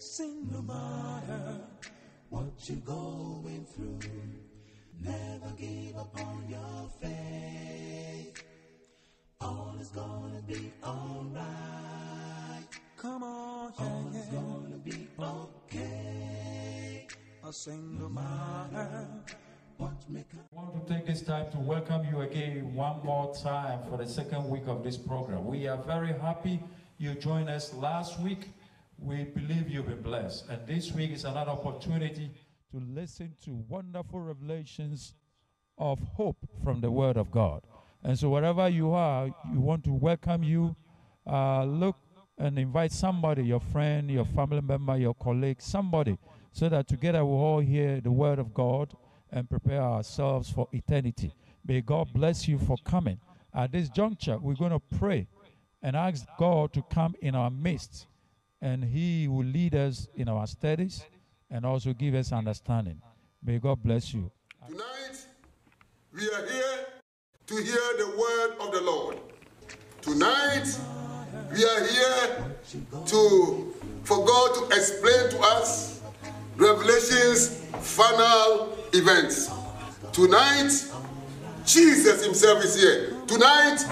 Sing no matter what you're going through. Never give up on your faith. All is gonna be alright. Come on, yeah, All is yeah. gonna be okay. A single matter. I want to take this time to welcome you again one more time for the second week of this program. We are very happy you joined us last week. We believe you've been blessed. And this week is another opportunity to listen to wonderful revelations of hope from the Word of God. And so, wherever you are, you want to welcome you. Uh, look and invite somebody, your friend, your family member, your colleague, somebody, so that together we all hear the Word of God and prepare ourselves for eternity. May God bless you for coming. At this juncture, we're going to pray and ask God to come in our midst, and He will lead us in our studies and also give us understanding. May God bless you. Tonight, we are here to hear the word of the Lord. Tonight, we are here to for God to explain to us Revelation's final events. Tonight, Jesus Himself is here. Tonight,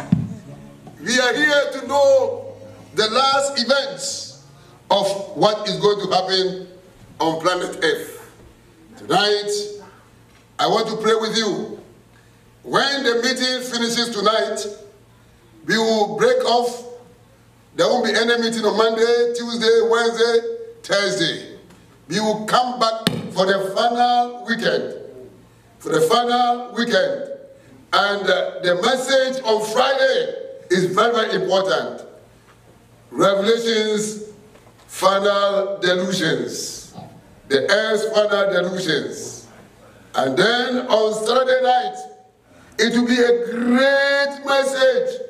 we are here to know the last events of what is going to happen on planet Earth. Tonight, I want to pray with you. When the meeting finishes tonight, we will break off. There won't be any meeting on Monday, Tuesday, Wednesday, Thursday. We will come back for the final weekend. For the final weekend. And uh, the message on Friday is very, very important. Revelations, final delusions. The earth's final delusions. And then on Saturday night, it will be a great message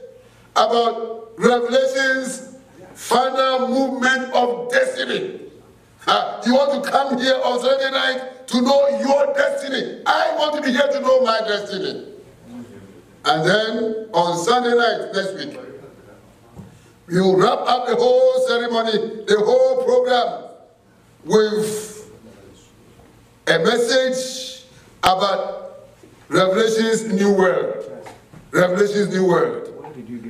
about Revelation's final movement of destiny. Uh, you want to come here on Saturday night to know your destiny. I want to be here to know my destiny. And then on Sunday night next week, we will wrap up the whole ceremony, the whole program with a message about Revelation's new world. Revelation's new world.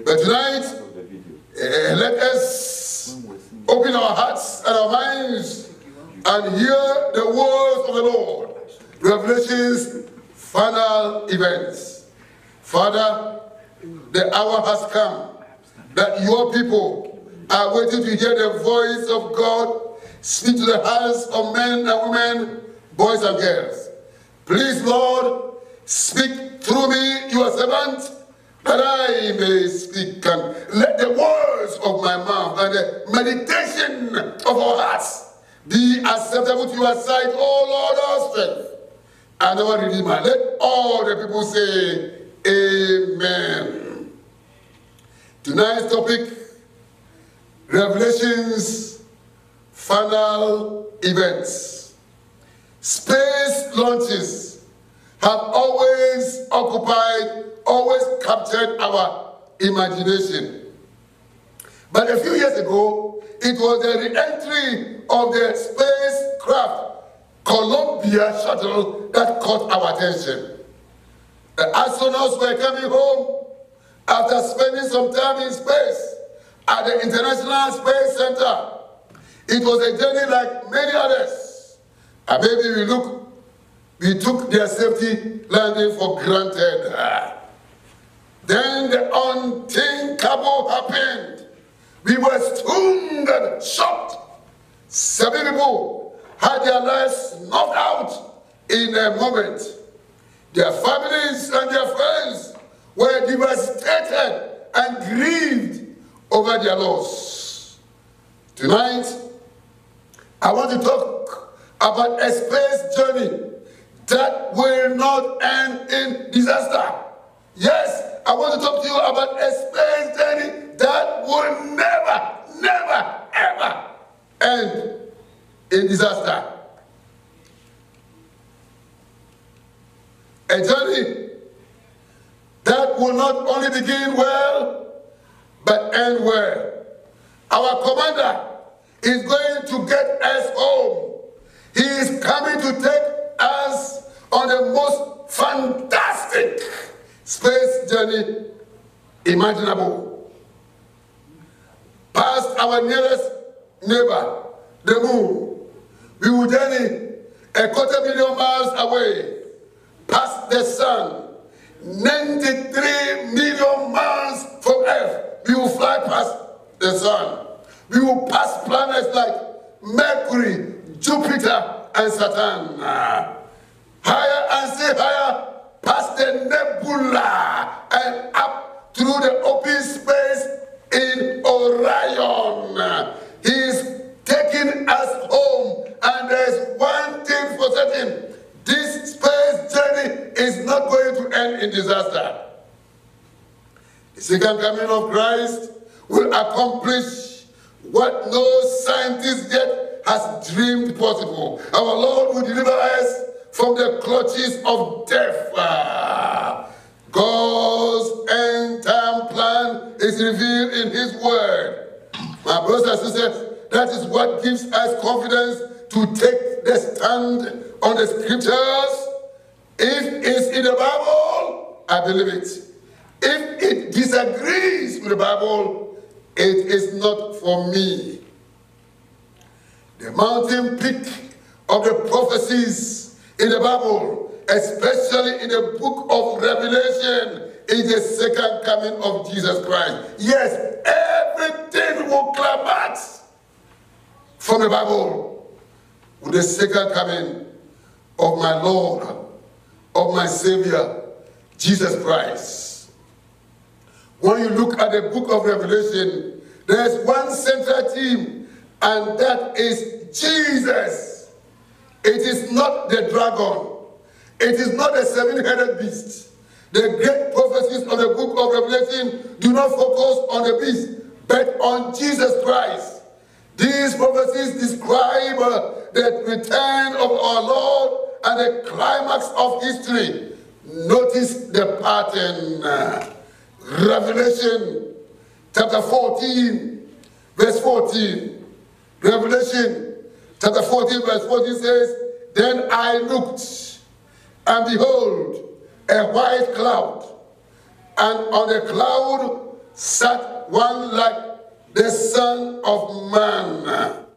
But tonight, uh, let us open our hearts and our minds and hear the words of the Lord. Revelation's final events. Father, the hour has come that your people are waiting to hear the voice of God speak to the hearts of men and women, boys and girls. Please, Lord, speak through me, your servant, that I may speak. And let the words of my mouth and the meditation of our hearts be acceptable to your sight, O Lord, our strength and our Redeemer. Let all the people say, Amen. Tonight's topic Revelation's final events. Space launches have always occupied, always captured our imagination. But a few years ago, it was the re-entry of the spacecraft Columbia shuttle that caught our attention. The astronauts were coming home after spending some time in space at the International Space Center. It was a journey like many others. And maybe we look, we took their safety landing for granted. Then the unthinkable happened. We were stunned and shocked. Seven people had their lives knocked out in a moment. Their families and their friends were devastated and grieved over their loss. Tonight, I want to talk about a space journey that will not end in disaster. Yes, I want to talk to you about a space journey that will never, never, ever end in disaster. A journey that will not only begin well, but end well. Our commander is going to get us home. He is coming to take us on the most fantastic space journey imaginable. Past our nearest neighbor, the moon, we will journey a quarter million miles away, past the sun, 93 million miles from Earth. We will fly past the sun. We will pass planets like Mercury, Jupiter, and Saturn. Higher and higher, past the nebula and up through the open space in Orion. He is taking us home, and there's one thing for certain this space journey is not going to end in disaster. The second coming of Christ will accomplish what no scientist yet has dreamed possible. Our Lord will deliver us from the clutches of death. Ah, God's end time plan is revealed in His Word. My brothers and sisters, that is what gives us confidence to take the stand on the scriptures. If it's in the Bible, I believe it. If it disagrees with the Bible, it is not for me. The mountain peak of the prophecies in the Bible, especially in the book of Revelation, is the second coming of Jesus Christ. Yes, everything will climax from the Bible with the second coming of my Lord, of my Savior, Jesus Christ. When you look at the book of Revelation, there's one central theme, and that is Jesus. It is not the dragon. It is not the seven-headed beast. The great prophecies of the book of Revelation do not focus on the beast, but on Jesus Christ. These prophecies describe uh, the return of our Lord and the climax of history. Notice the pattern. Revelation chapter 14, verse 14. Revelation chapter 14, verse 14 says, Then I looked, and behold, a white cloud, and on the cloud sat one like the Son of Man.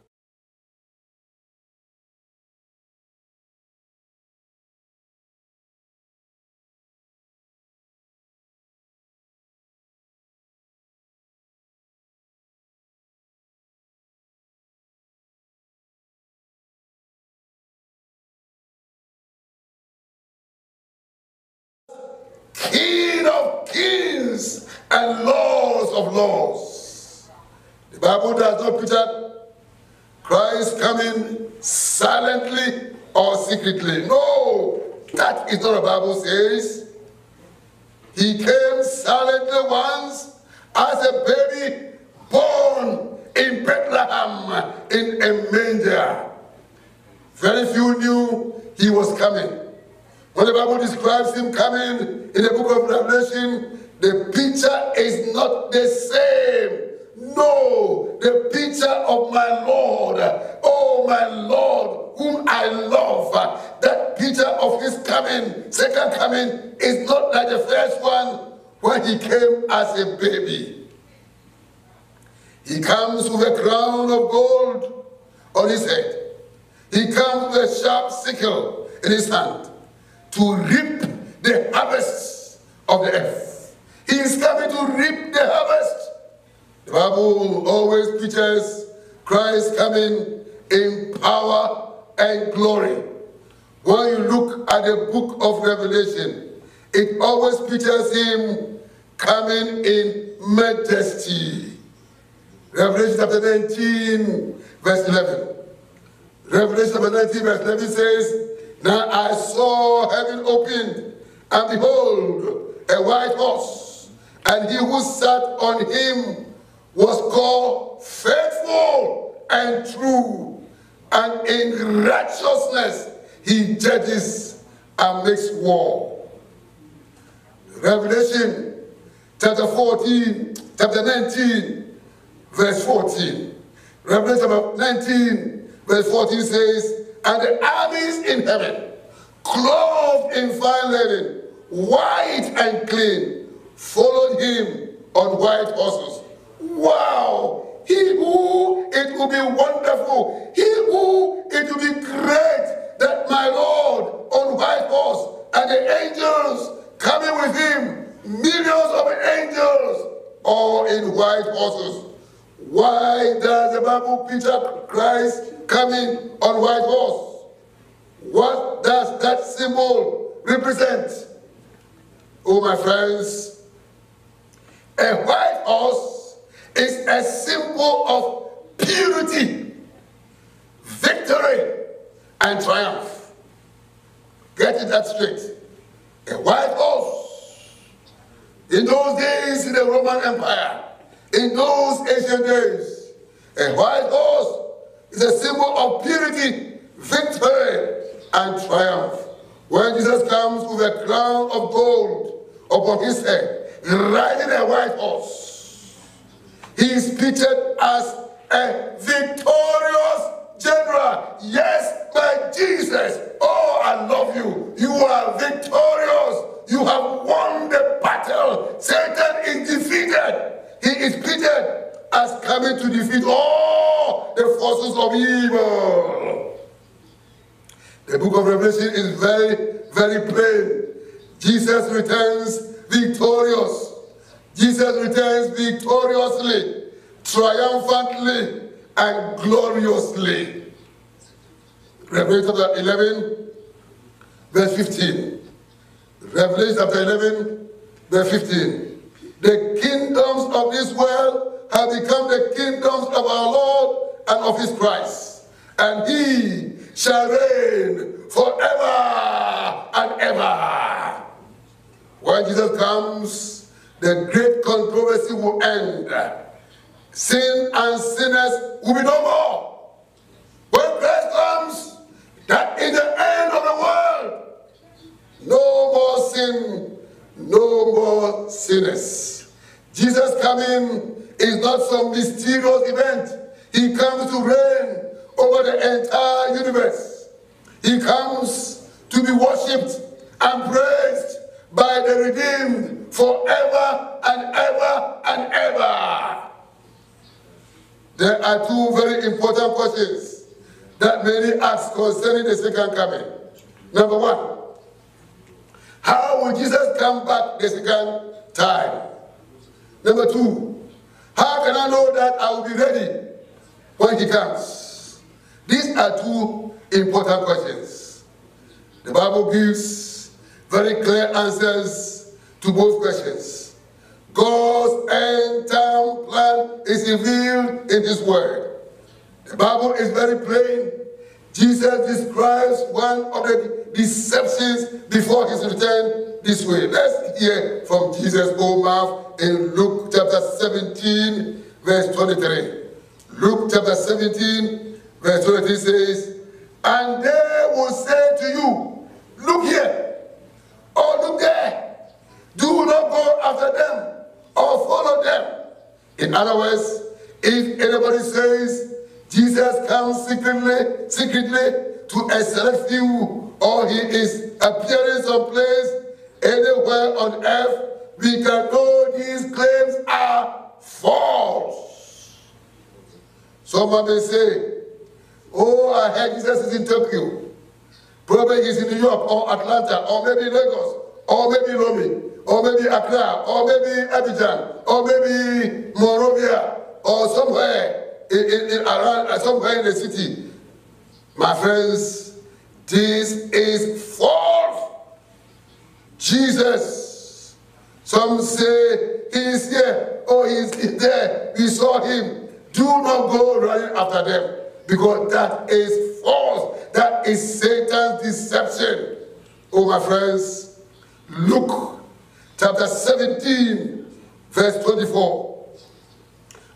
And laws of laws. The Bible does not picture Christ coming silently or secretly. No, that is not what the Bible says. He came silently once as a baby born in Bethlehem in a manger. Very few knew he was coming. When the Bible describes him coming in the book of Revelation, the picture is not the same. No, the picture of my Lord, oh my Lord, whom I love, that picture of his coming, second coming, is not like the first one when he came as a baby. He comes with a crown of gold on his head. He comes with a sharp sickle in his hand to reap the harvest of the earth. He is coming to reap the harvest. The Bible always pictures Christ coming in power and glory. When you look at the book of Revelation, it always pictures him coming in majesty. Revelation chapter 19, verse 11. Revelation chapter 19, verse 11 says, Now I saw heaven opened, and behold, a white horse, and he who sat on him was called faithful and true, and in righteousness he judges and makes war. Revelation chapter 14, chapter 19, verse 14. Revelation chapter 19, verse 14 says, And the armies in heaven clothed in fine linen, white and clean, followed him on white horses. Wow! He who it will be wonderful, he who it will be great that my Lord on white horse and the angels coming with him, millions of angels, all in white horses. Why does the Bible picture Christ coming on white horse? What does that symbol represent? Oh, my friends, a white horse is a symbol of purity, victory, and triumph. Get it that straight. A white horse. In those days in the Roman Empire, in those ancient days, a white horse is a symbol of purity, victory, and triumph. When Jesus comes with a crown of gold upon his head, riding a white horse, he is pictured as a victorious general. Yes, my Jesus. Oh, I love you. You are victorious. You have won the battle. Satan is defeated. He is pictured as coming to defeat all the forces of evil. The book of Revelation is very, very plain. Jesus returns victorious. Jesus returns victoriously, triumphantly, and gloriously. Revelation chapter 11, verse 15. Revelation chapter 11, verse 15. The kingdoms of this world have become the kingdoms of our Lord and of his Christ. And he shall reign forever and ever. When Jesus comes, the great controversy will end. Sin and sinners will be no more. When Christ comes, that is the end of the world. No more sin, no more sinners. Jesus coming is not some mysterious event. He comes to reign over the entire universe. He comes to be worshipped and praised by the redeemed forever and ever and ever. There are two very important questions that many ask concerning the second coming. Number one, how will Jesus come back the second time? Number two, how can I know that I will be ready when he comes? These are two important questions. The Bible gives very clear answers to both questions. God's end time plan is revealed in His Word. The Bible is very plain. Jesus describes one of the deceptions before his return this way. Let's hear from Jesus' own mouth in Luke chapter 17, verse 23. Luke chapter 17, verse 23 says, And they will say to you, Look here, or look there. Do not go after them or follow them. In other words, if anybody says Jesus comes secretly, secretly to a select few, or he is appearing someplace anywhere on earth, we can know these claims are false. Someone may say, Oh, I heard Jesus is in Tokyo. Probably he's in New York or Atlanta or maybe Lagos or maybe Rome or maybe Accra or maybe Abidjan or maybe Monrovia or somewhere in, in, in around uh, somewhere in the city. My friends, this is false. Jesus. Some say he is here. Oh, he is there. We saw him. Do not go running after them because that is false. That is Satan's deception. Oh, my friends, Luke chapter 17, verse 24.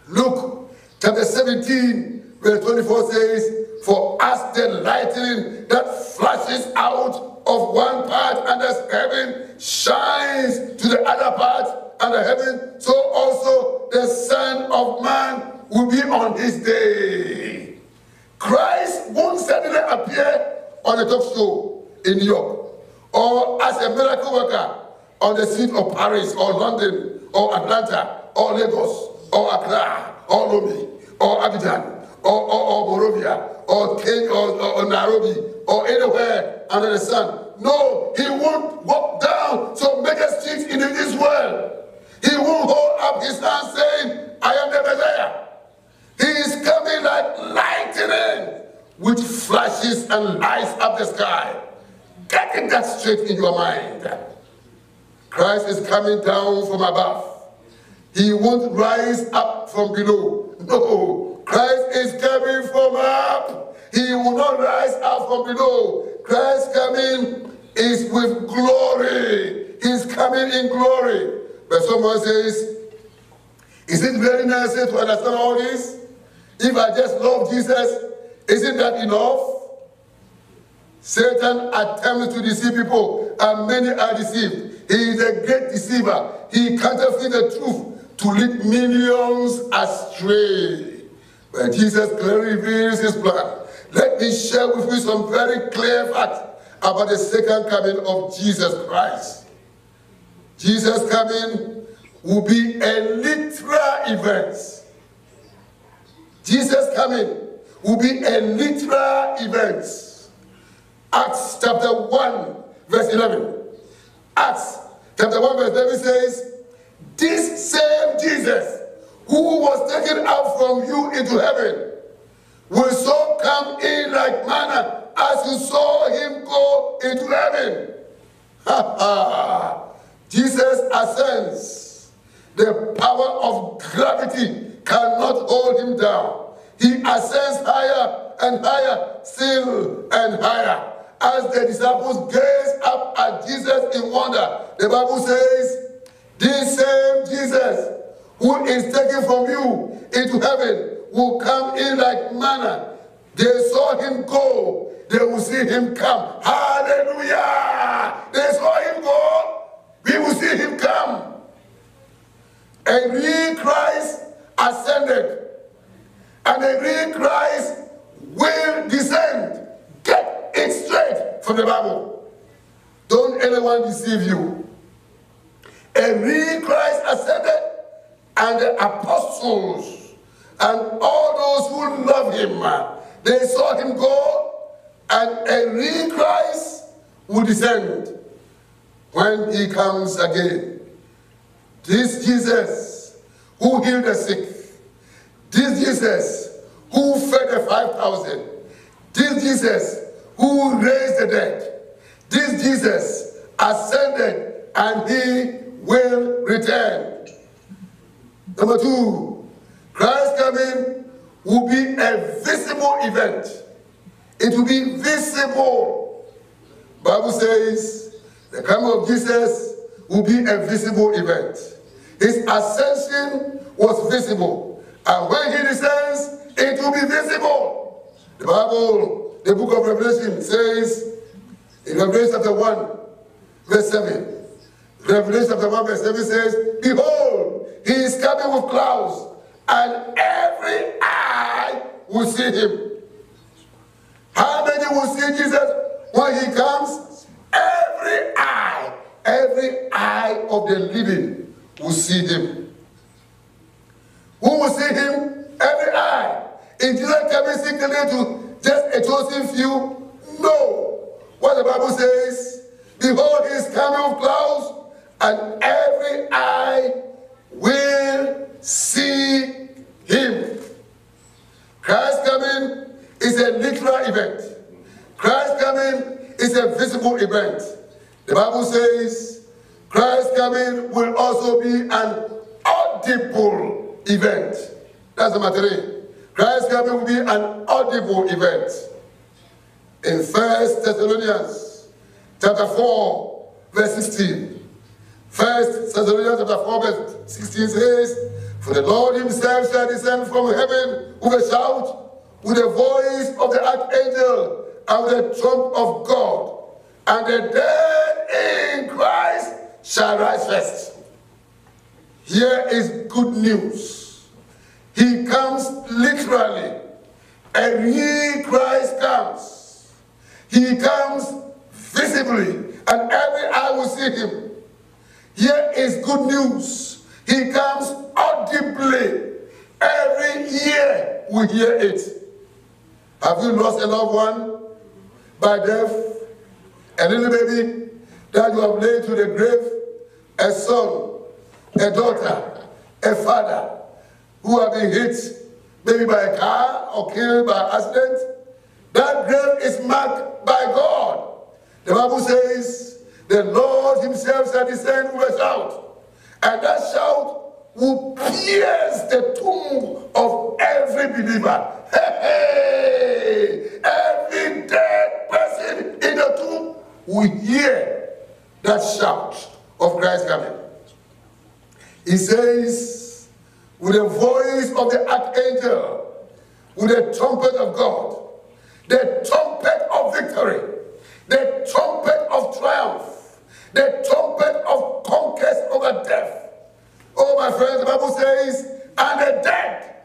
Luke chapter 17, verse 24 says, For as the lightning that flashes out of one part under heaven shines to the other part under heaven, so also the Son of Man will be on his day. Christ won't suddenly appear on a talk show in York or as a miracle worker on the street of Paris or London or Atlanta or Lagos or Accra or Lomé or Abidjan or, or, or Monrovia or, Kenya, or, or, or Nairobi or anywhere under the sun. No, he won't walk down some mega streets in this world. He won't hold up his hand saying, I am the Messiah. He is coming like lightning, which flashes and lights up the sky. Getting that straight in your mind. Christ is coming down from above. He won't rise up from below. No, Christ is coming from up. He will not rise up from below. Christ coming is with glory. He's coming in glory. But someone says, is it very necessary to understand all this? If I just love Jesus, isn't that enough? Satan attempts to deceive people, and many are deceived. He is a great deceiver. He counterfeits the truth to lead millions astray. But Jesus clearly reveals his plan. Let me share with you some very clear facts about the second coming of Jesus Christ. Jesus coming will be a literal event. Jesus coming will be a literal event. Acts chapter 1, verse 11. Acts chapter 1, verse 11 says, This same Jesus who was taken up from you into heaven will so come in like manner as you saw him go into heaven. Jesus ascends. The power of gravity cannot hold him down. He ascends higher and higher, still and higher. As the disciples gaze up at Jesus in wonder, the Bible says, This same Jesus who is taken from you into heaven will come in like manner. They saw him go, they will see him come. Hallelujah! They saw him go, we will see him come. And real Christ ascended, and a real Christ will descend. Get it straight from the Bible. Don't anyone deceive you. A real Christ ascended, and the apostles and all those who love him, they saw him go, and a real Christ will descend when he comes again. This Jesus who healed the sick, this Jesus who fed the 5,000, this Jesus who raised the dead, this Jesus ascended and he will return. Number two, Christ coming will be a visible event. It will be visible. Bible says the coming of Jesus will be a visible event. His ascension was visible. And when he descends, it will be visible. The Bible, the book of Revelation says, in Revelation chapter 1, verse 7, Revelation chapter 1, verse 7 says, Behold, he is coming with clouds, and every eye will see him. How many will see Jesus when he comes? Every eye, every eye of the living will see him. Who will see him? Every eye. Is Jesus coming secretly to just a chosen few? No. What the Bible says, behold, he is coming with clouds, and every eye will see him. Christ coming is a literal event. Christ coming is a visible event. The Bible says Christ coming will also be an audible event. That's the matter. Christ coming will be an audible event. In First Thessalonians chapter 4, verse 16. First Thessalonians chapter 4, verse 16 says, For the Lord himself shall descend from heaven with a shout, with the voice of the archangel, and with the trump of God, and the dead in Christ shall rise first. Here is good news. He comes literally, and he, Christ, comes. He comes visibly, and every eye will see him. Here is good news. He comes audibly. Every year we hear it. Have you lost a loved one by death? A little baby that you have laid to the grave? A son, a daughter, a father who have been hit maybe by a car or killed by accident? That grave is marked by God. The Bible says, the Lord himself shall descend with a shout, and that shout will pierce the tomb of every believer. Hey, hey, every dead person in the tomb will hear that shout of Christ coming. He says, with the voice of the archangel, with the trumpet of God, the trumpet of victory, the trumpet of triumph, the trumpet of conquest over death. Oh, my friends, the Bible says, and the dead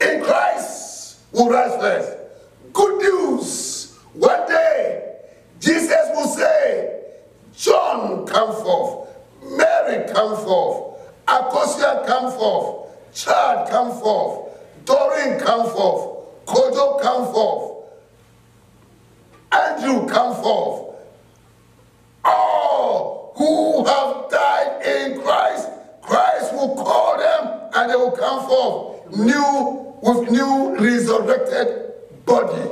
in Christ will rise first. Good news. One day, Jesus will say, John, come forth. Mary, come forth. Akosua, come forth. Chad, come forth. Doreen, come forth. Kojo, come forth. Andrew, come forth. All who have died in Christ, Christ will call them and they will come forth new with new resurrected body.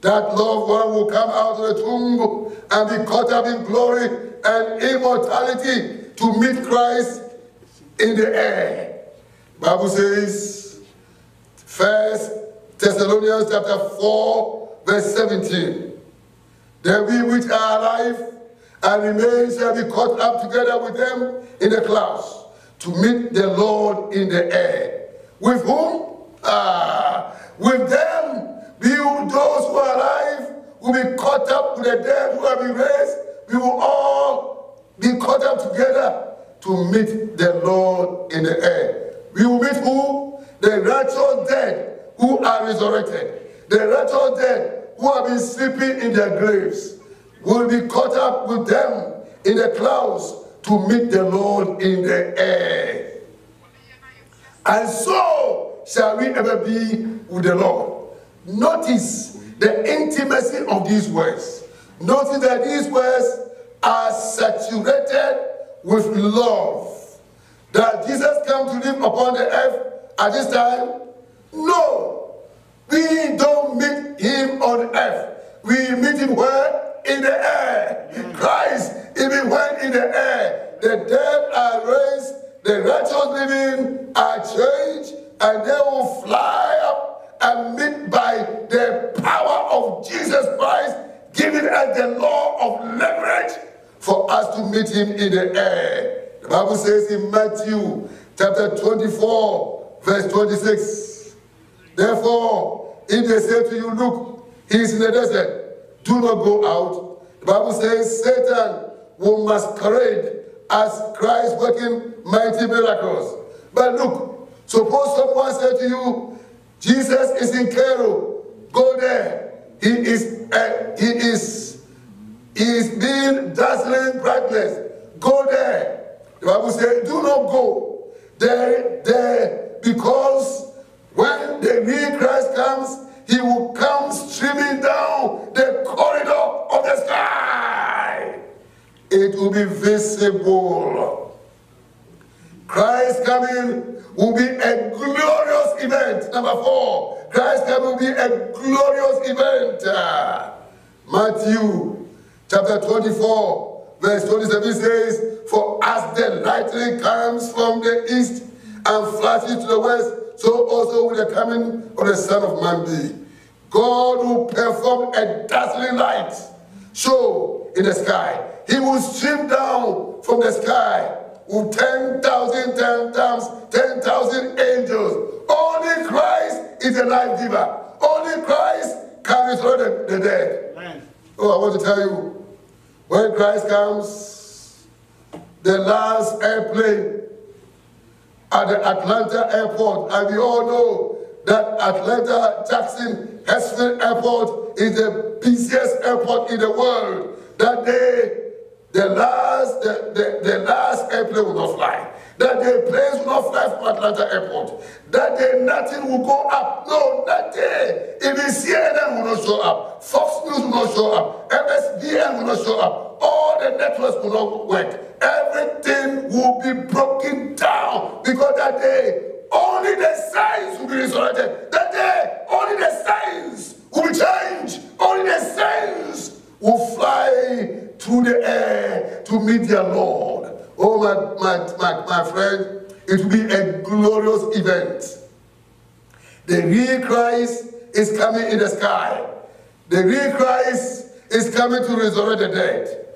That loved one will come out of the tomb and be caught up in glory and immortality to meet Christ in the air. Bible says, First Thessalonians chapter 4, verse 17. Then we which are alive and remain shall be caught up together with them in the clouds to meet the Lord in the air. With whom? Ah, with them, we those who are alive will be caught up with the dead who have been raised. We will all be caught up together to meet the Lord in the air. We will meet who? The righteous dead who are resurrected. The righteous dead who have been sleeping in their graves will be caught up with them in the clouds to meet the Lord in the air. And so shall we ever be with the Lord. Notice the intimacy of these words. Notice that these words are saturated with love. That Jesus came to live upon the earth at this time? No. We don't meet him on earth. We meet him where? In the air. Christ, even when in the air, the dead are raised, the righteous living are changed, and they will fly up and meet by the power of Jesus Christ, giving us the law of leverage for us to meet him in the air. The Bible says in Matthew chapter 24, verse 26, Therefore, if they say to you, Look, he is in the desert, do not go out. The Bible says Satan will masquerade as Christ working mighty miracles. But look, suppose someone said to you, Jesus is in Cairo, go there. He is, uh, he is, is being dazzling brightness. Go there. The Bible says, do not go there, there, because when the real Christ comes, he will come streaming down the corridor of the sky. It will be visible. Christ coming will be a glorious event. Number four, Christ coming will be a glorious event. Matthew chapter 24, verse 27 says, For as the lightning comes from the east and flashes to the west, so also will the coming of the Son of Man be. God will perform a dazzling light show in the sky. He will stream down from the sky with 10,000 10 times 10,000 angels. Only Christ is a life giver. Only Christ can restore the, the dead. Amen. Oh, I want to tell you, when Christ comes, the last airplane at the Atlanta airport, and we all know that Atlanta Jackson Hartsfield Airport is the busiest airport in the world. That day, the last, the, the, the last airplane will not fly. That day, planes will not fly from Atlanta Airport. That day, nothing will go up. No, that day, even CNN will not show up. Fox News will not show up. MSDN will not show up. All the networks will not work. Everything will be broken down because that day, only the signs will be resurrected. That day, only the signs will be changed. Only the saints will fly through the air to meet their Lord. Oh, my, my, my, my friend, it will be a glorious event. The real Christ is coming in the sky. The real Christ is coming to resurrect the dead.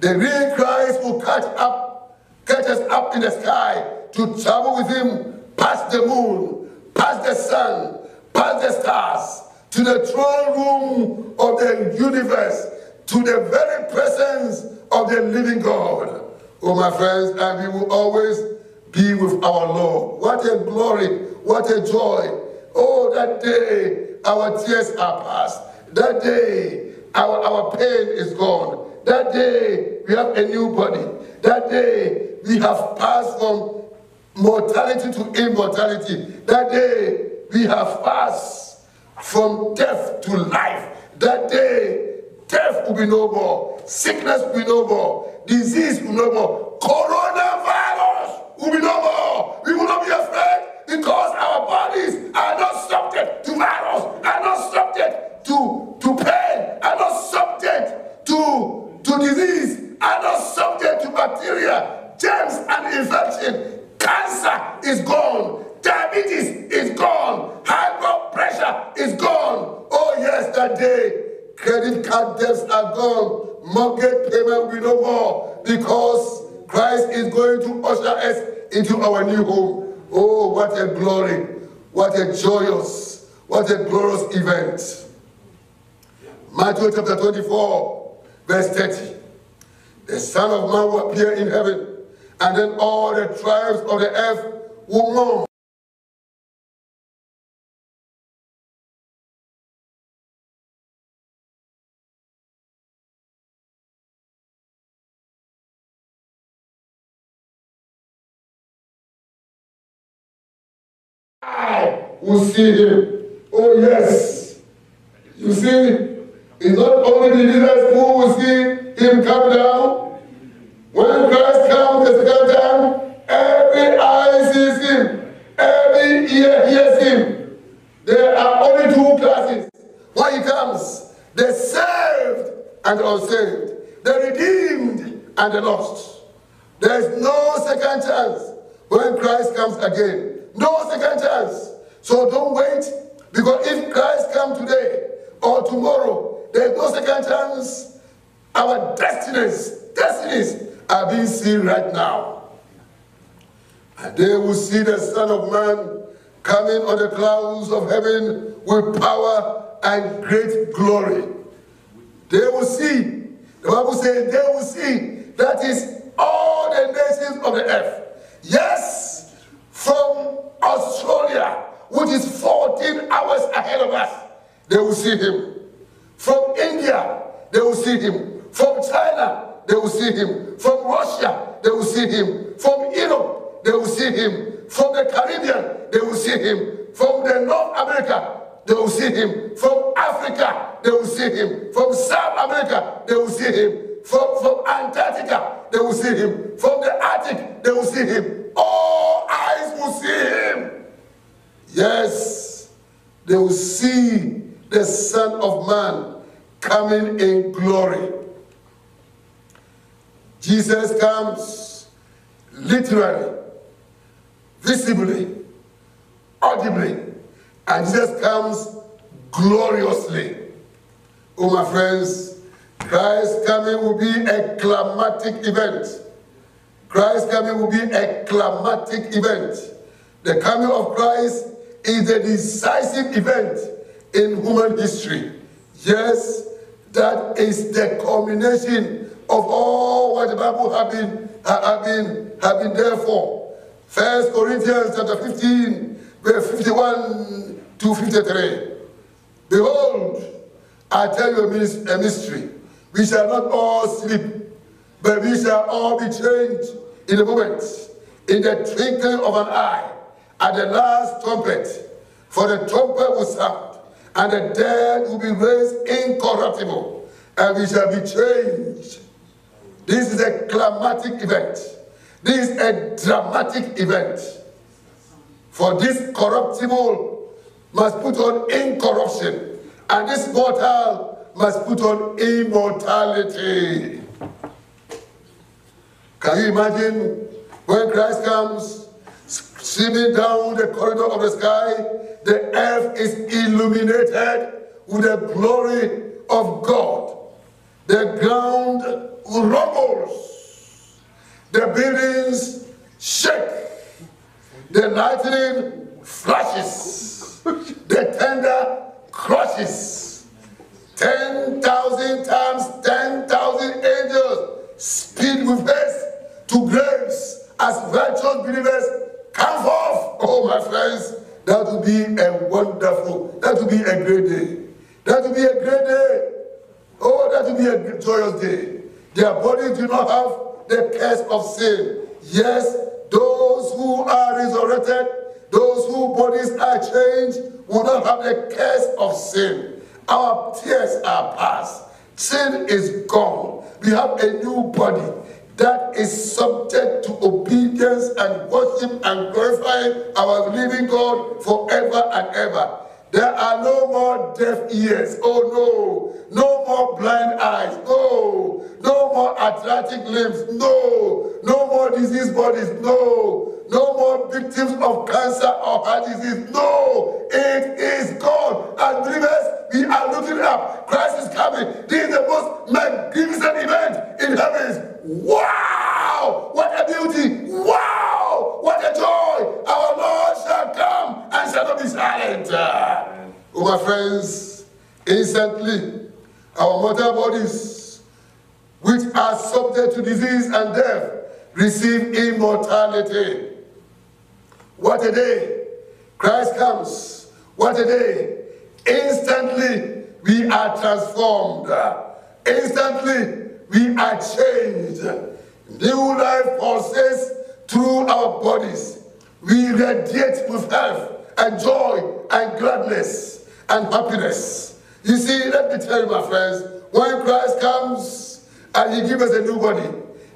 The real Christ will catch up, catch us up in the sky to travel with him past the moon, past the sun, past the stars, to the throne room of the universe, to the very presence of the living God. Oh, my friends, and we will always be with our Lord. What a glory, what a joy. Oh, that day our tears are past. That day our, our pain is gone. That day we have a new body. That day we have passed from mortality to immortality. That day we have passed from death to life. That day death will be no more, sickness will be no more, disease will be no more, coronavirus will be no more. We will not be afraid because our bodies are not subject to virus, are not subject to, to pain, are not subject to, to disease, are not subject to bacteria, germs, and infection. Cancer is gone. Diabetes is gone. High blood pressure is gone. Oh, yes, that day. Credit card debts are gone. Mortgage payment will no more because Christ is going to usher us into our new home. Oh, what a glory. What a joyous, what a glorious event. Matthew chapter 24, verse 30. The Son of Man will appear in heaven and then all the tribes of the earth will mourn. See him. Oh, yes. You see, it's not only the leaders who will see him come down, when Christ comes the second time, every eye sees him, every ear hears him. There are only two classes. When he comes, the saved and the unsaved, the redeemed and the lost. There is no second chance when Christ comes again. No second chance. So don't wait, because if Christ comes today or tomorrow, there is no second chance. Our destinies, destinies are being seen right now. And they will see the Son of Man coming on the clouds of heaven with power and great glory. They will see, the Bible says they will see, that is all the nations of the earth. Yes, from Australia, which is 14 hours ahead of us, they will see him. From India, they will see him. From China, they will see him. From Russia, they will see him. From Europe, they will see him. From the Caribbean, they will see him. From the North America, they will see him. From Africa, they will see him. From South America, they will see him. From, from Antarctica, they will see him. From the Arctic, they will see him. All eyes will see him. Yes, they will see the Son of Man coming in glory. Jesus comes literally, visibly, audibly, and Jesus comes gloriously. Oh, my friends, Christ's coming will be a climatic event. Christ's coming will be a climatic event. The coming of Christ is a decisive event in human history. Yes, that is the culmination of all what the Bible have been, have been, have been there for. First Corinthians chapter 15, verse 51 to 53. Behold, I tell you a mys- a mystery. We shall not all sleep, but we shall all be changed in a moment, in the twinkling of an eye, at the last trumpet. For the trumpet will sound, and the dead will be raised incorruptible, and we shall be changed. This is a climatic event. This is a dramatic event. For this corruptible must put on incorruption, and this mortal must put on immortality. Can you imagine when Christ comes streaming down the corridor of the sky, the earth is illuminated with the glory of God. The ground rumbles, the buildings shake, the lightning flashes, the thunder crushes. 10,000 times 10,000 angels speed with haste to graves as righteous believers come forth. Oh, my friends, that will be a wonderful, that will be a great day. That will be a great day. Oh, that will be a joyous day. Their bodies do not have the curse of sin. Yes, those who are resurrected, those whose bodies are changed, will not have the curse of sin. Our tears are past. Sin is gone. We have a new body that is subject to obedience and worship and glorifying our living God forever and ever. There are no more deaf ears. Oh no. No more blind eyes. No. No more arthritic limbs. No. No more diseased bodies. No. No more victims of cancer or heart disease. No. It is gone. And believers, we are looking up. Christ is coming. This is the most magnificent event. Wow! What a beauty! Wow! What a joy! Our Lord shall come and shall not be silent. Oh, my friends, instantly our mortal bodies, which are subject to disease and death, receive immortality. What a day! Christ comes. What a day! Instantly we are transformed. Instantly we are changed. New life pulsates through our bodies. We radiate with health and joy and gladness and happiness. You see, let me tell you, my friends, when Christ comes and He gives us a new body,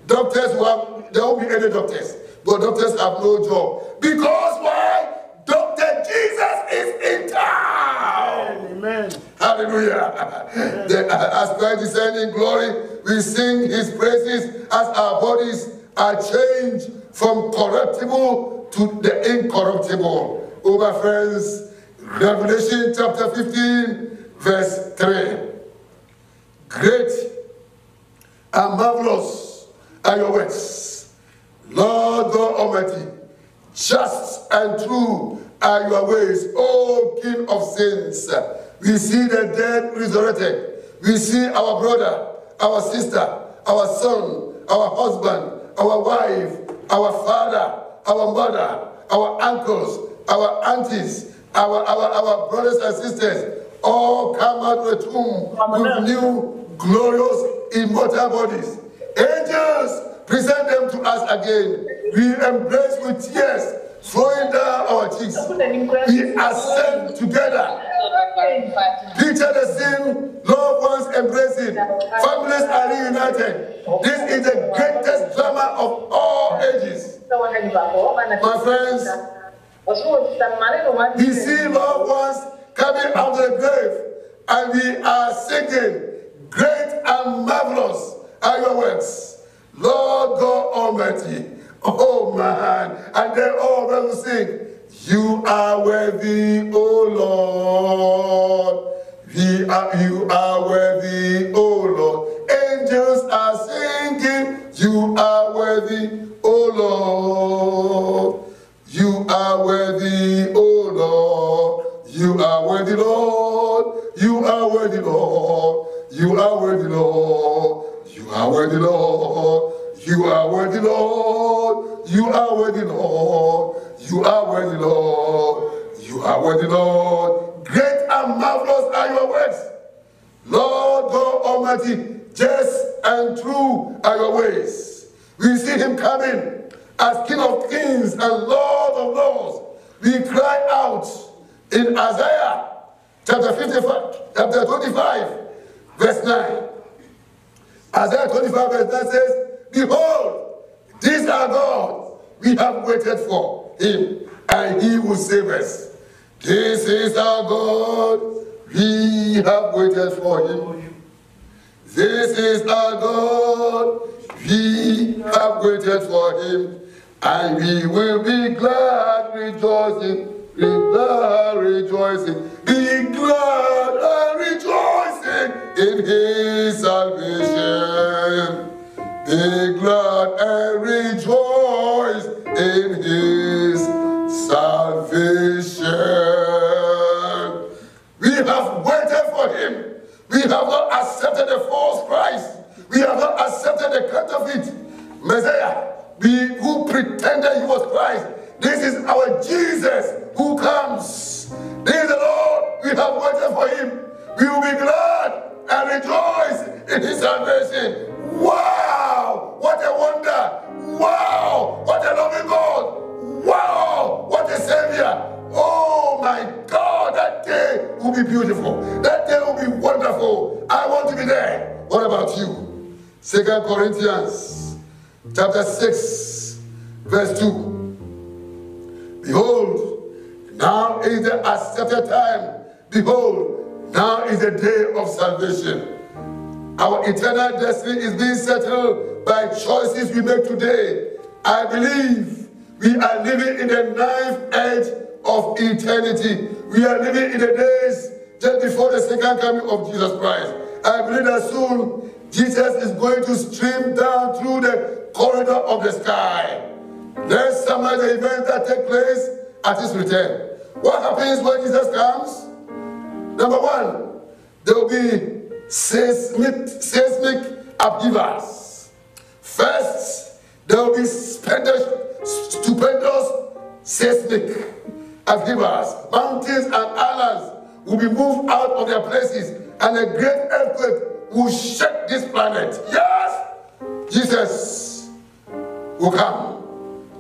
doctors will have, there won't be any doctors, but doctors have no job. Because why? Dr. Jesus is in town. Amen. Hallelujah. The- as Christ descends in glory, we sing his praises as our bodies are changed from corruptible to the incorruptible. Oh, my friends, Revelation chapter 15, verse 3. Great and marvelous are your works, Lord God Almighty. Just and true are your ways, O King of sins. We see the dead resurrected. We see our brother, our sister, our son, our husband, our wife, our father, our mother, our uncles, our aunties, our, our, our brothers and sisters, all come out of the tomb with new, glorious, immortal bodies. Angels present them to us again. We embrace with tears flowing down our cheeks. We ascend together. Picture the scene, loved ones embracing, families are reunited. This is the greatest drama of all ages. My friends, we see loved ones coming out of the grave, and we are singing, Great and marvelous are your works, Lord God Almighty. Oh my man, and then all of will sing, You are worthy, O Lord. We are, you are worthy, O Lord. Angels are singing, You are worthy, O Lord. You are worthy, O Lord. You are worthy, Lord. You are worthy, Lord. You are worthy, Lord. You are worthy, Lord. You are worthy, Lord. You are worthy, Lord. You are worthy, Lord. You are worthy, Lord. Great and marvelous are your words. Lord God Almighty, just and true are your ways. We see him coming as King of kings and Lord of lords. We cry out in Isaiah chapter 55, chapter 25, verse 9. Isaiah 25, verse 9 says, Behold, these are God. We have waited for him, and he will save us. This is our God. We have waited for him. This is our God. We have waited for him, and we will be glad, rejoicing, be glad, rejoicing, be glad and rejoicing in his salvation. Be glad and rejoice accepted the false Christ. We have not accepted the counterfeit Messiah we, who pretended he was Christ. This is our Jesus who comes. This is the Lord. We have waited for him. We will be glad and rejoice in his salvation. Wow! What a wonder! Wow! What a loving God! Wow! What a Savior! Oh my God! That day will be beautiful. That day will be wonderful. I want to be there. What about you? Second Corinthians chapter 6, verse 2. Behold, now is the accepted time. Behold, now is the day of salvation. Our eternal destiny is being settled by choices we make today. I believe we are living in the ninth age of eternity. We are living in the days just before the second coming of Jesus Christ. I believe that soon Jesus is going to stream down through the corridor of the sky. Some of the events that take place at his return. What happens when Jesus comes? Number one, there will be seismic, seismic upheavals. First, there will be stupendous, stupendous seismic upheavals. Mountains and islands will be moved out of their places, and a great earthquake will shake this planet. Yes, Jesus will come.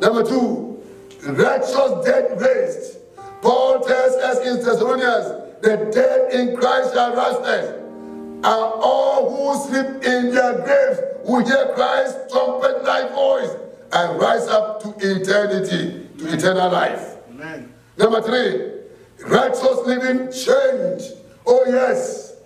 Number two, righteous dead raised. Paul tells us in Thessalonians, the dead in Christ shall rise first, and all who sleep in their graves will hear Christ's trumpet like voice and rise up to eternity, to eternal life. Amen. Number three, righteous living change. Oh, yes.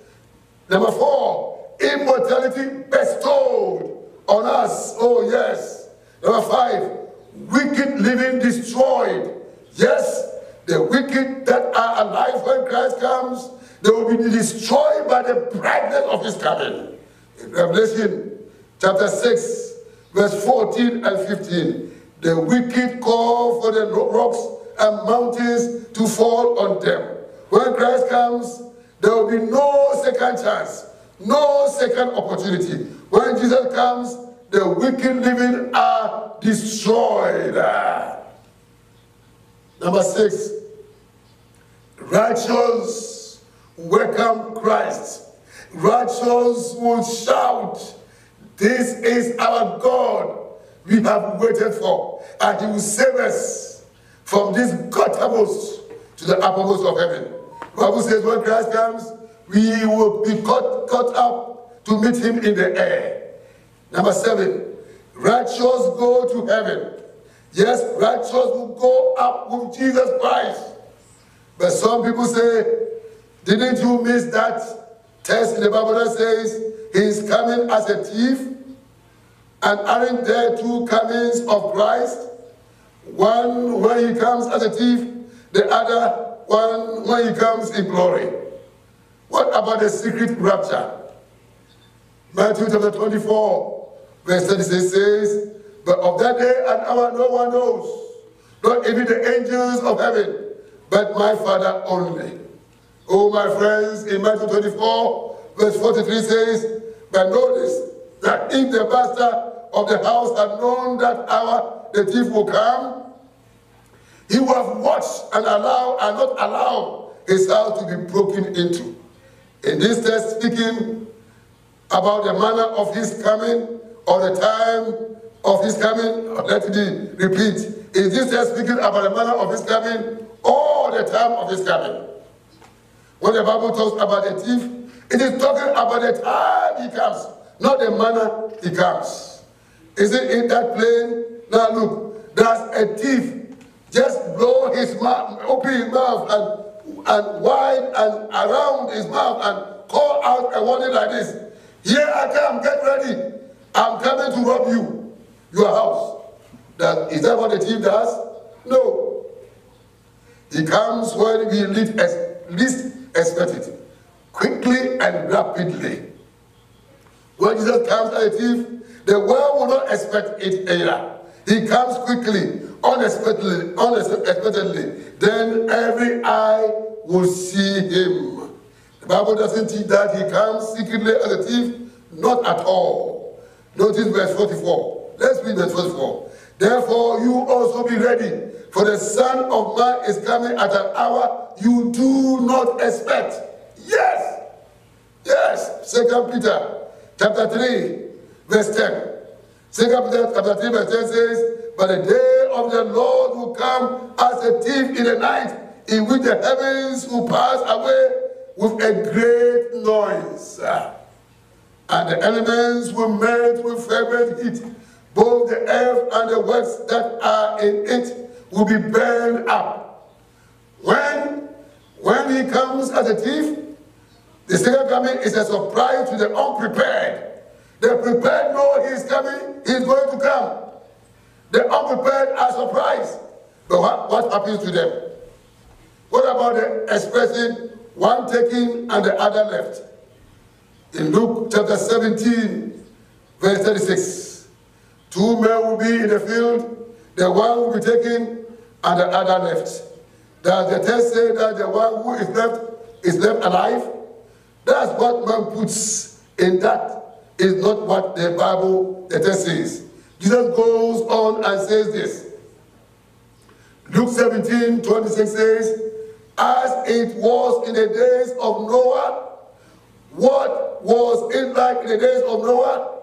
Number four, immortality bestowed on us. Oh, yes. Number five, wicked living destroyed. Yes, the wicked that are alive when Christ comes, they will be destroyed by the brightness of his coming. In Revelation chapter 6, verse 14 and 15, the wicked call for the rocks and mountains to fall on them. When Christ comes, there will be no second chance, no second opportunity. When Jesus comes, the wicked living are destroyed. Number six, righteous welcome Christ. Righteous will shout, This is our God we have waited for, and He will save us from this guttermost to the uppermost of heaven. The Bible says when Christ comes, we will be caught, caught up to meet Him in the air. Number seven, righteous go to heaven. Yes, righteous will go up with Jesus Christ. But some people say, didn't you miss that text in the Bible that says he's coming as a thief? And aren't there two comings of Christ? One when he comes as a thief, the other one when he comes in glory. What about the secret rapture? Matthew chapter 24, verse 36 says, But of that day and hour no one knows, not even the angels of heaven, but my Father only. Oh, my friends, in Matthew 24, verse 43 says, But notice that if the master of the house had known that hour the thief will come, he will have watched and allow and not allow his house to be broken into. In this text, speaking about the manner of his coming or the time of his coming, let me repeat. Is this text speaking about the manner of his coming or the time of his coming? When the Bible talks about the thief, it is talking about the time he comes, not the manner he comes. Is it in that plain? Now look, does a thief just blow his mouth, open his mouth and, and wide and around his mouth and call out a warning like this? Here I come, get ready. I'm coming to rob you, your house. That, is that what a thief does? No. He comes when he least, least expect it quickly and rapidly. When Jesus comes as a thief, the world will not expect it either. He comes quickly, unexpectedly, unexpectedly. Then every eye will see him. The Bible doesn't teach that he comes secretly as a thief, not at all. Notice verse 44. Let's read verse 44. Therefore, you also be ready, for the Son of Man is coming at an hour you do not expect. Yes. Yes. Second Peter chapter 3, verse 10. Second Peter chapter 3, verse 10 says, But the day of the Lord will come as a thief in the night, in which the heavens will pass away with a great noise. And the elements will melt with fervent heat. Both the earth and the works that are in it will be burned up. When, when he comes as a thief, the second coming is a surprise to the unprepared. The prepared know he is coming, he is going to come. The unprepared are surprised. But what, what happens to them? What about the expressing one taking and the other left? In Luke chapter 17, verse 36, two men will be in the field, the one will be taken and the other left. Does the text say that the one who is left is left alive? That's what man puts in that is not what the Bible, the text says. Jesus goes on and says this. Luke 17, 26 says, As it was in the days of Noah, what was it like in the days of Noah?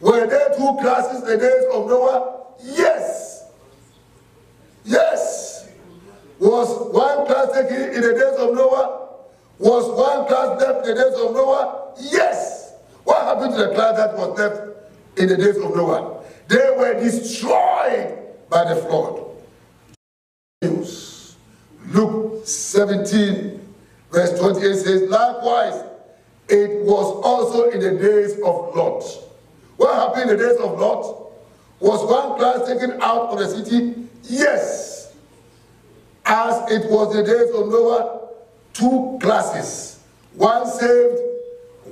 Were there two classes in the days of Noah? Yes. Yes. Was one class taken in the days of Noah? Was one class left in the days of Noah? Yes. What happened to the class that was left in the days of Noah? They were destroyed by the flood. Luke 17, verse 28 says, Likewise, it was also in the days of Lot. What happened in the days of Lot? Was one class taken out of the city? Yes. As it was in the days of Noah, two classes one saved,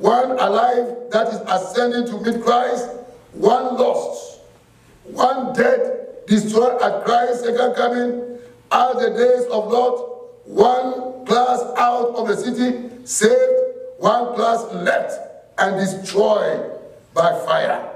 one alive, that is ascending to meet Christ, one lost, one dead, destroyed at Christ's second coming, as the days of Lot, one class out of the city, saved, one class left and destroyed by fire.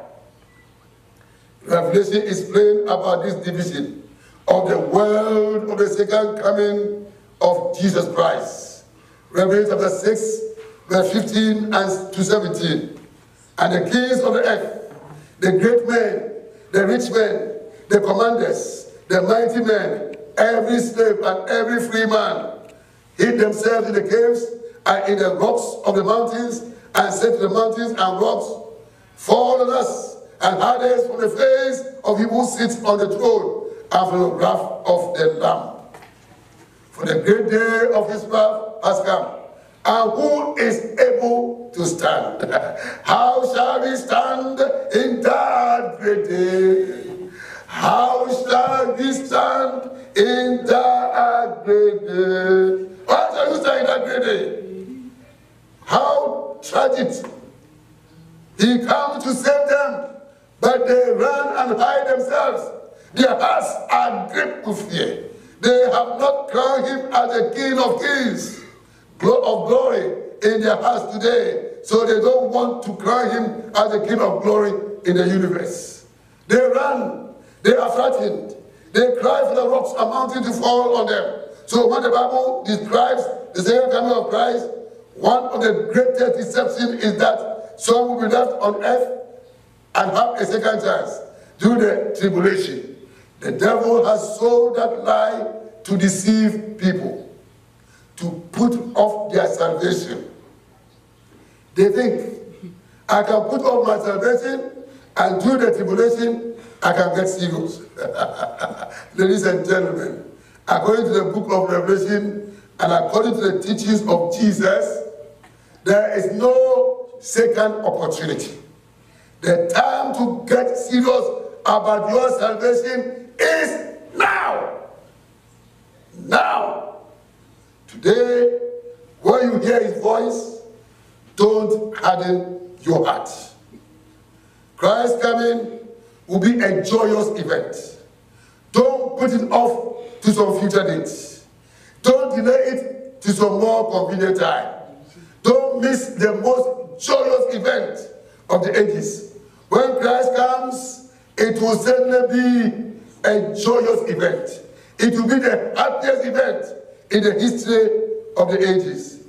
Revelation is plain about this division of the world of the second coming of Jesus Christ. Revelation chapter 6, verse 15 and to 17. And the kings of the earth, the great men, the rich men, the commanders, the mighty men, every slave and every free man, hid themselves in the caves and in the rocks of the mountains, and said to the mountains and rocks, Fall on us, and hide us from the face of him who sits on the throne, and from the wrath of the Lamb. For the great day of his wrath has come. And who is able to stand? How shall we stand in that great day? How shall we stand in that great day? How shall we stand in that great day? How tragic. He comes to save them, but they run and hide themselves. Their hearts are gripped with fear. They have not crowned him as the King of Kings of glory in their hearts today. So they don't want to crown him as the King of glory in the universe. They run. They are frightened. They cry for the rocks and mountains to fall on them. So when the Bible describes the second coming of Christ, one of the greatest deceptions is that some will be left on earth and have a second chance through the tribulation. The devil has sold that lie to deceive people, put off their salvation. They think, I can put off my salvation and through the tribulation, I can get serious. Ladies and gentlemen, according to the book of Revelation and according to the teachings of Jesus, there is no second opportunity. The time to get serious about your salvation is now. Now. Today, when you hear his voice, don't harden your heart. Christ's coming will be a joyous event. Don't put it off to some future date. Don't delay it to some more convenient time. Don't miss the most joyous event of the ages. When Christ comes, it will certainly be a joyous event. It will be the happiest event in the history of the ages.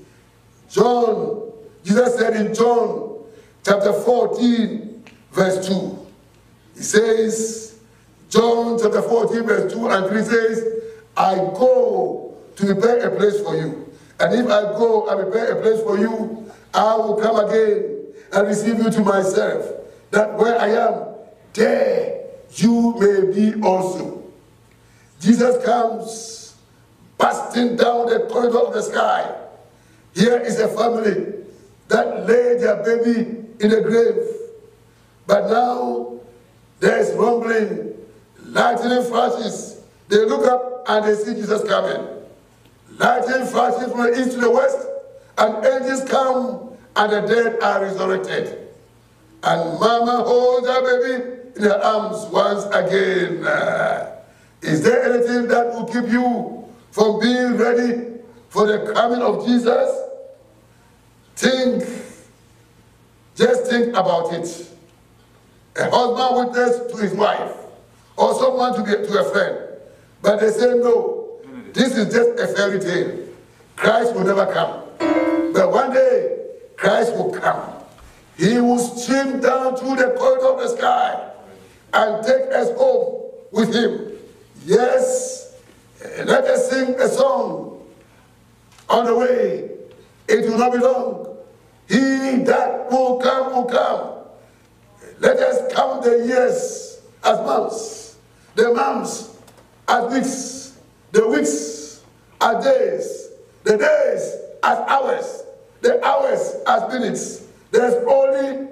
John, Jesus said in John chapter 14, verse 2, he says, John chapter 14, verse 2 and 3 says, I go to prepare a place for you. And if I go and prepare a place for you, I will come again and receive you to myself, that where I am, there you may be also. Jesus comes busting down the corridor of the sky. Here is a family that laid their baby in the grave. But now there is rumbling, lightning flashes. They look up and they see Jesus coming. Lightning flashes from the east to the west, and angels come, and the dead are resurrected. And mama holds her baby in her arms once again. Is there anything that will keep you from being ready for the coming of Jesus? Think, just think about it. A husband witness to his wife, or someone to get to a friend, but they say no. This is just a fairy tale. Christ will never come. But one day, Christ will come. He will stream down through the corridor of the sky and take us home with him. Yes, Eh, let us sing a song on the way. It will not be long. He that will come will come. Let us count the years as months, the months as weeks, the weeks as days, the days as hours, the hours as minutes. There's only,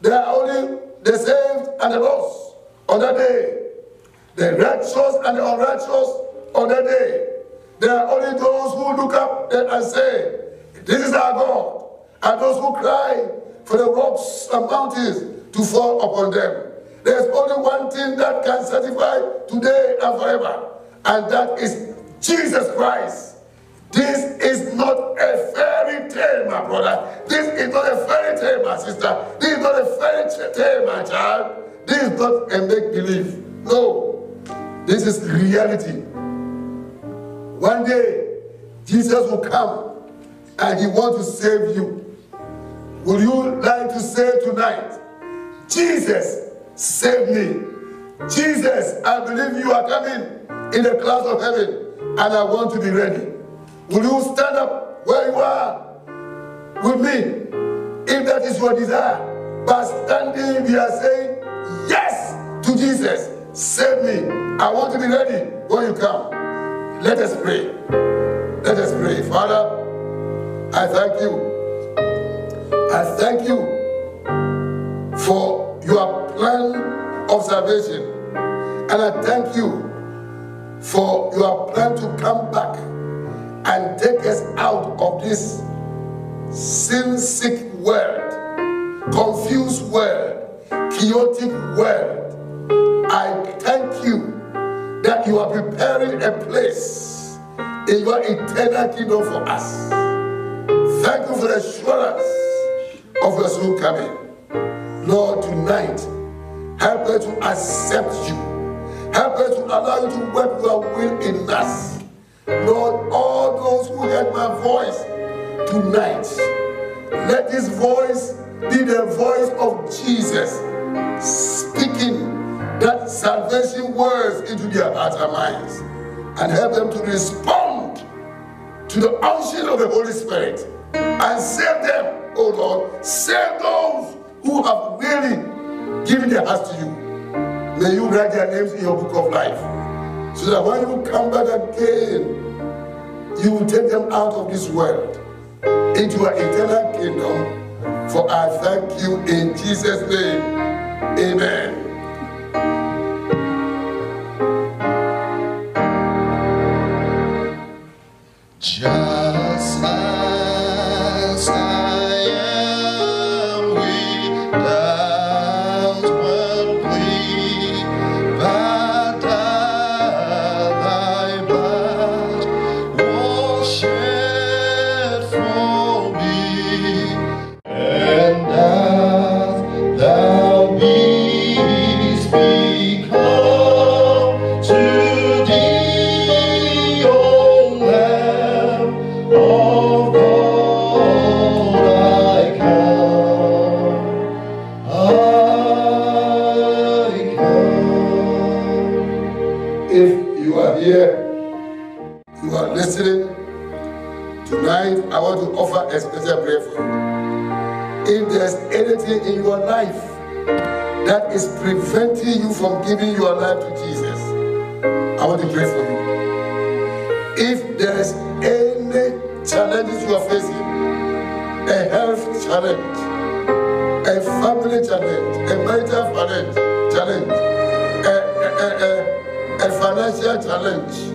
there are only the saved and the lost on that day. The righteous and the unrighteous on that day. There are only those who look up and say, This is our God. And those who cry for the rocks and mountains to fall upon them. There's only one thing that can satisfy today and forever, and that is Jesus Christ. This is not a fairy tale, my brother. This is not a fairy tale, my sister. This is not a fairy tale, my child. This is not a make believe. No, this is reality. One day, Jesus will come and he wants to save you. Would you like to say tonight, Jesus, save me? Jesus, I believe you are coming in the clouds of heaven and I want to be ready. Will you stand up where you are with me? If that is your desire, by standing, we are saying yes to Jesus. Save me. I want to be ready when you come. Let us pray. Let us pray. Father, I thank you. I thank you for your plan of salvation. And I thank you for your plan to come back and take us out of this sin sick world, confused world, chaotic world. I thank you that you are preparing a place in your eternal kingdom for us. Thank you for the assurance of your soon coming. Lord, tonight, help us to accept you. Help us to allow you to work your will in us. Lord, all those who heard my voice tonight, let this voice be the voice of Jesus speaking that salvation words into their hearts and minds and help them to respond to the unction of the Holy Spirit and save them, oh Lord. Save those who have really given their hearts to you. May you write their names in your book of life so that when you come back again, you will take them out of this world into an eternal kingdom. For I thank you in Jesus' name. Amen. Just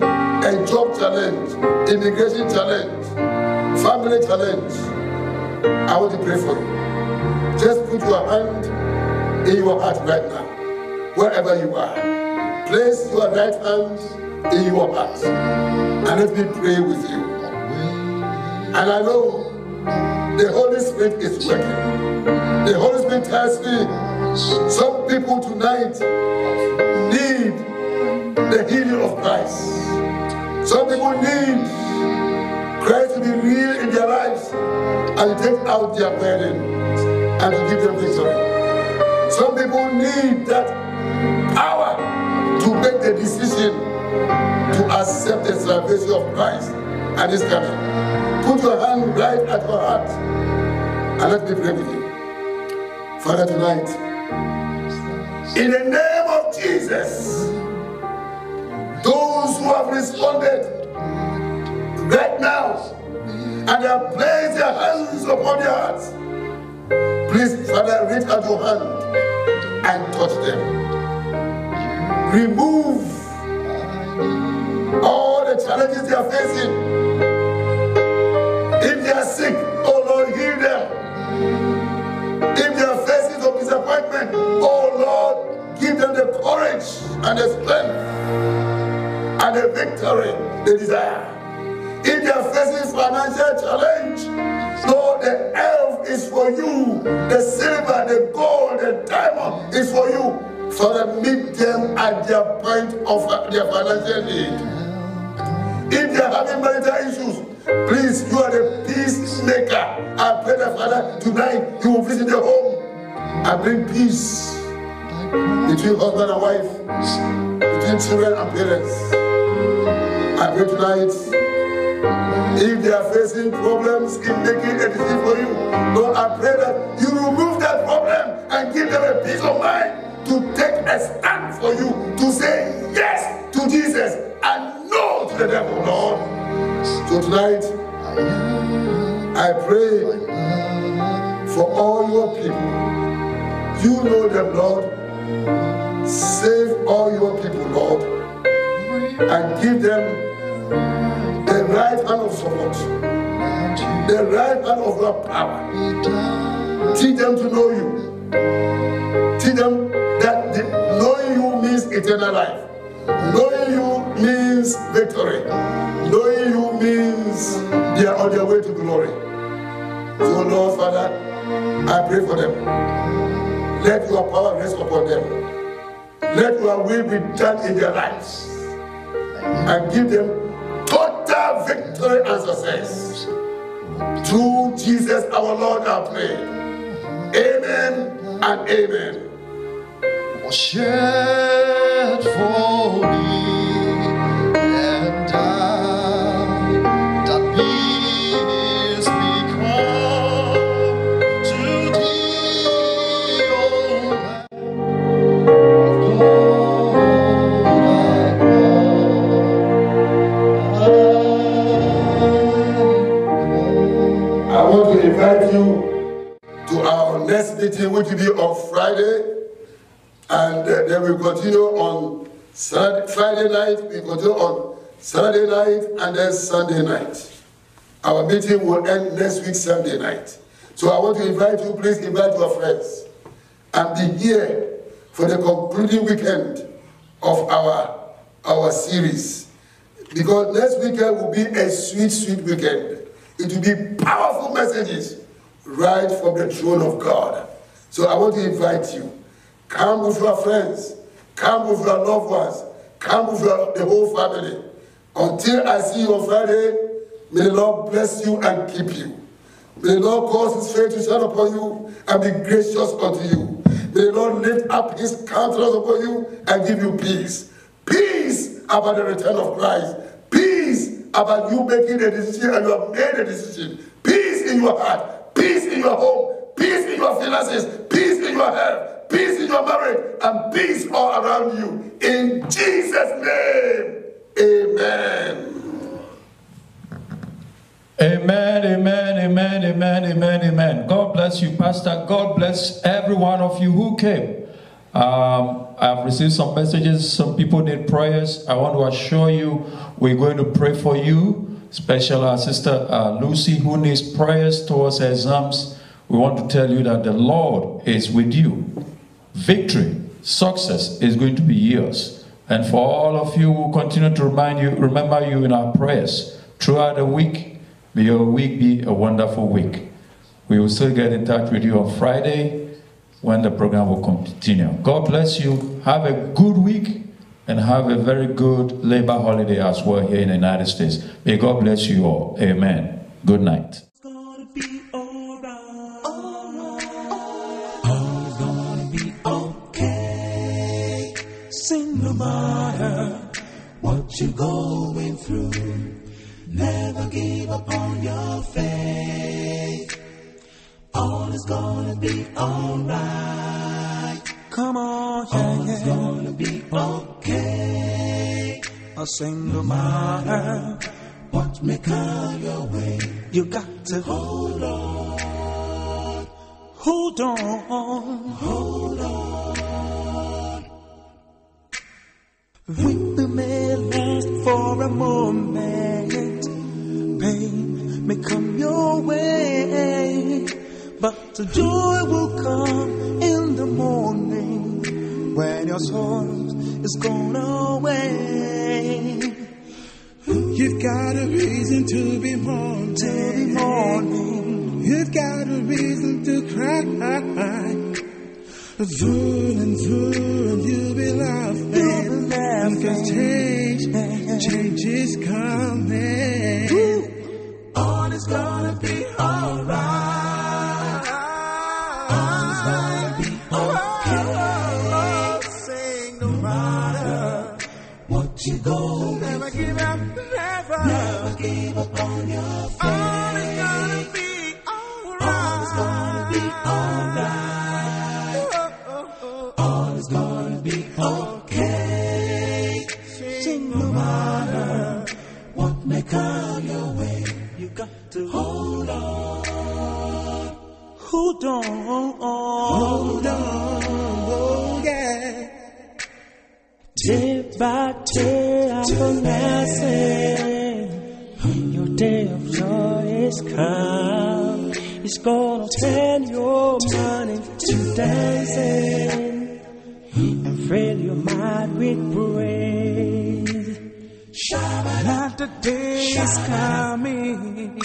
a job challenge, immigration challenge, family challenge, I want to pray for you. Just put your hand in your heart right now, wherever you are. Place your right hand in your heart and let me pray with you. And I know the Holy Spirit is working. The Holy Spirit tells me some people tonight the healing of Christ. Some people need Christ to be real in their lives and take out their burden and to give them victory. Some people need that power to make the decision to accept the salvation of Christ and His time. Put your hand right at your heart and let me pray with you. Father, tonight, in the name of Jesus, who have responded right now and have placed their hands upon their hearts, please, Father, reach out your hand and touch them. Remove all the challenges they are facing. If they are sick, oh Lord, heal them. If they are facing disappointment, oh Lord, give them the courage and the strength and the victory they desire. If they are facing financial challenge, Lord, the earth is for you. The silver, the gold, the diamond is for you. Father, meet them at their point of their financial need. If they are having marital issues, please, you are the peacemaker. I pray that, Father, tonight you will visit the home and bring peace between husband and wife, between children and parents. I pray tonight, if they are facing problems in making a decision for you, Lord, I pray that you remove that problem and give them a peace of mind to take a stand for you, to say yes to Jesus and no to the devil, Lord. So tonight, I pray for all your people. You know them, Lord. Save all your people, Lord, and give them the right hand of support, the right hand of your power. Teach them to know you. Teach them that the, knowing you means eternal life. Knowing you means victory. Knowing you means they are on their way to glory. So, Lord Father, I pray for them. Let your power rest upon them. Let your will be done in their lives and give them total victory and success. Through Jesus our Lord, I pray. Amen and amen. shed for me, meeting, which will be on Friday. And uh, then we continue on Saturday, Friday night, we continue on Saturday night, and then Sunday night. Our meeting will end next week, Sunday night. So I want to invite you, please invite your friends and be here for the concluding weekend of our, our series. Because next weekend will be a sweet, sweet weekend. It will be powerful messages right from the throne of God. So I want to invite you. Come with your friends. Come with your loved ones. Come with your, the whole family. Until I see you on Friday, may the Lord bless you and keep you. May the Lord cause his face to shine upon you and be gracious unto you. May the Lord lift up his countenance upon you and give you peace. Peace about the return of Christ. Peace about you making a decision and you have made a decision. Peace in your heart. Peace in your home. Peace in your finances. Peace in your health. Peace in your marriage. And peace all around you. In Jesus' name. Amen. Amen, amen, amen, amen, amen, amen. God bless you, Pastor. God bless every one of you who came. Um, I've received some messages. Some people need prayers. I want to assure you, we're going to pray for you. Special our sister uh, Lucy, who needs prayers towards her exams. We want to tell you that the Lord is with you. Victory, success is going to be yours. And for all of you who continue to remind you, remember you in our prayers throughout the week. May your week be a wonderful week. We will still get in touch with you on Friday when the program will continue. God bless you. Have a good week and have a very good labor holiday as well here in the United States. May God bless you all. Amen. Good night. Matter what you're going through. Never give up on your faith. All is gonna be alright. Come on, yeah, All is gonna be okay. A single matter what may come your way. You got to hold on, hold on, hold on. Weeping may last for a moment, pain may come your way, but the joy will come in the morning when your sorrow is gone away. You've got a reason to be mourning. Till the morning, You've got a reason to cry. Soon and soon you'll be laughing. You'll be laughing. Cause change, change is coming. all is gonna be Hold on. Hold on, oh yeah. Day by day I'm pronouncing your day of joy is come. It's gonna turn your money to dancing and fill your mind with praise. Not the day is coming.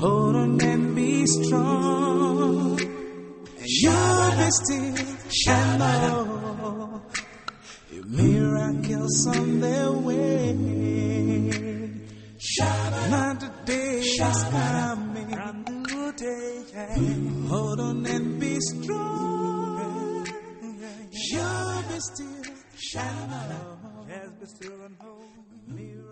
Hold on be strong. Be still and know Miracles on their way. Not today is coming. Hold on and be strong. You'll be still. Yes, be still and hold.